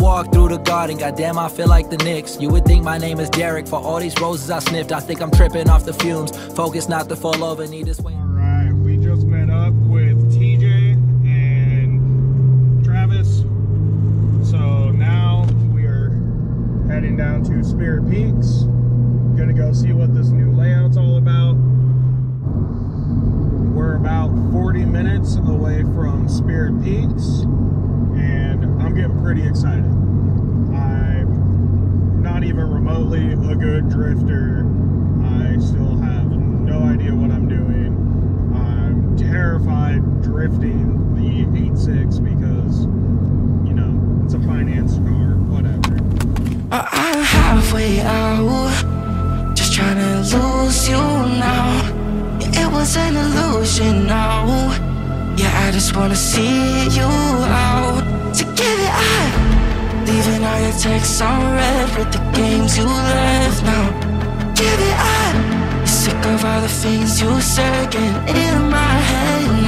walk through the garden, goddamn, I feel like the Knicks. You would think my name is Derek. For all these roses I sniffed, I think I'm tripping off the fumes. Focus not to fall over, need to swing. Alright, we just met up with TJ and Travis. So now we are heading down to Spirit Peaks. Gonna go see what this new layout's all about. We're about 40 minutes away from Spirit Peaks, and getting pretty excited. I'm not even remotely a good drifter. I still have no idea what I'm doing. I'm terrified drifting the 86 because, you know, it's a finance car, whatever. Uh, I'm halfway out, just trying to lose you now. It was an illusion now. Yeah, I just wanna see you out. Leaving all your texts on red with the games you left now. Give it up, sick of all the things you said getting in my head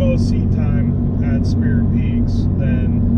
most seat time at Spirit Peaks then.